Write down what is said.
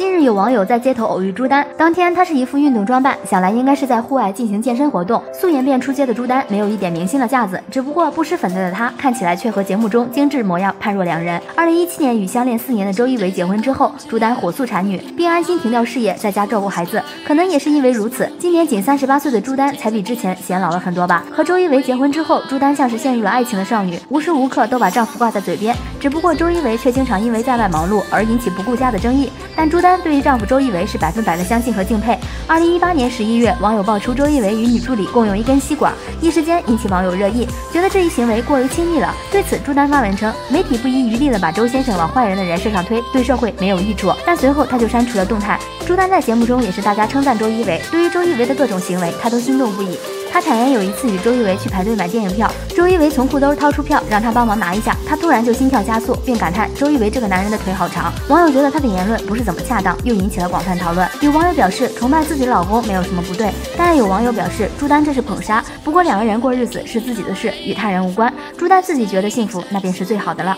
近日有网友在街头偶遇朱丹，当天她是一副运动装扮，想来应该是在户外进行健身活动。素颜便出街的朱丹没有一点明星的架子，只不过不施粉黛的她看起来却和节目中精致模样判若两人。二零一七年与相恋四年的周一围结婚之后，朱丹火速产女，并安心停掉事业，在家照顾孩子。可能也是因为如此，今年仅三十八岁的朱丹才比之前显老了很多吧。和周一围结婚之后，朱丹像是陷入了爱情的少女，无时无刻都把丈夫挂在嘴边。只不过周一围却经常因为在外忙碌而引起不顾家的争议。但朱丹对于丈夫周一围是百分百的相信和敬佩。二零一八年十一月，网友爆出周一围与女助理共用一根吸管，一时间引起网友热议，觉得这一行为过于亲密了。对此，朱丹发文称，媒体不遗余力的把周先生往坏人的人设上推，对社会没有益处。但随后他就删除了动态。朱丹在节目中也是大家称赞周一围，对于周一围的各种行为，他都心动不已。他坦言有一次与周一围去排队买电影票，周一围从裤兜掏出票让他帮忙拿一下，他突然就心跳加速，并感叹周一围这个男人的腿好长。网友觉得他的言论不是怎么恰当，又引起了广泛讨论。有网友表示崇拜自己的老公没有什么不对，但有网友表示朱丹这是捧杀。不过两个人过日子是自己的事，与他人无关。朱丹自己觉得幸福，那便是最好的了。